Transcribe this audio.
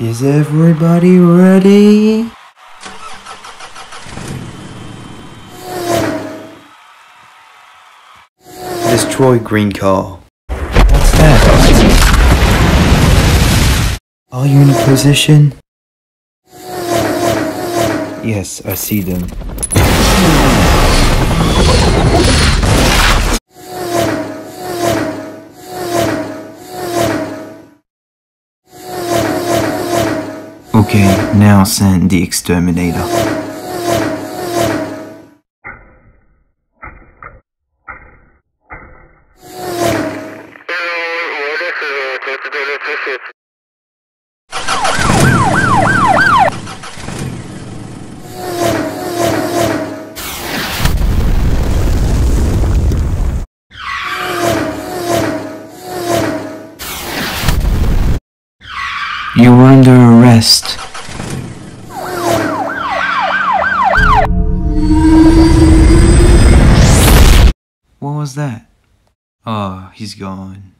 Is everybody ready? Destroy green car. What's that? Are you in position? Yes, I see them. Okay, now send the exterminator. You're under arrest. What was that? Oh, he's gone.